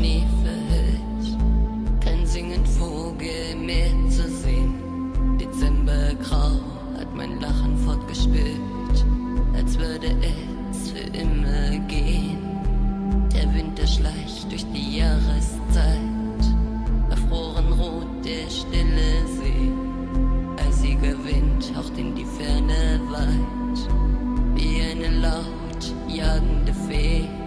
Schnee verhüllt. Kein singend Vogel mehr zu sehen. Dezembergrau hat mein Lachen fortgespült, als würde es für immer gehen. Der Winter schleicht durch die Jahreszeit, erfroren rot der stille See. Eisiger Wind haucht in die Ferne weit, wie eine laut jagende Fee.